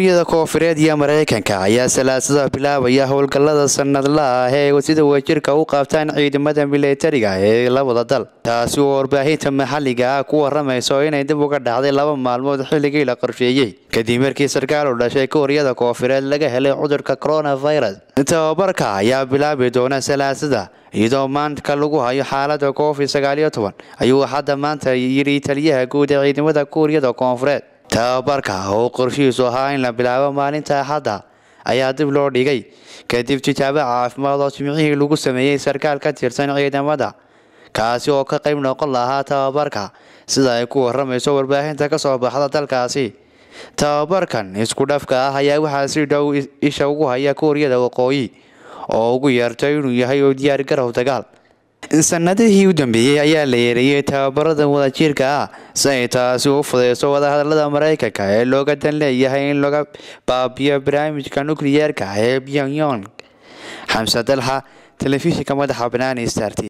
kuuriyada koofureed iyo mareykanka ayaa salaasada bilaabaya howlgallada sanadlaha ah ee sida wajirka u qaabtaan ciidamada milatariga ee labada dal. Taasi oo warbaahinta maxalliga ah ku waramayso inay dib uga dhacday laba maalmood xilligii la qorsheeyey. Kadib markii sarkaal u dhashay kuuriyada koofureed laga helay cudurka coronavirus. Tababarka ayaa bilaabi doona salaasada iyadoo maanka lagu hayo xaalada covid ayuu hadda maanta yidhi taliyaha guud ee ciidamada kuuriyada koonfureed tababarka oo qorshihiisu ahaa in la bilaabo maalinta axadda ayaa dib loo dhigay. Kadib tijaabo caafimaad oo jimcihii lagu sameeyey sarkaal ka tirsan ciidamada kaasi oo ka qayb noqon lahaa tababarka sida ay ku waramayso warbaahinta ka soo baxda dalkaasi. Tababarkan isku dhafka ah ayaa waxaa si dhow isha ugu haya kuuriyada waqooyi oo ugu yeertay inuu yahay oo diyaar garow dagaal sanadihii u dambeeyey ayaa la yeereeyey tababarada wadajirka ah si ay taasi u fudeyso wadahadalada mareykanka ee looga dan leeyahay in laga baabiyo barnaamijka nukliyeerka ee pyongyong xamse dalxa telefishinka madaxa banaani start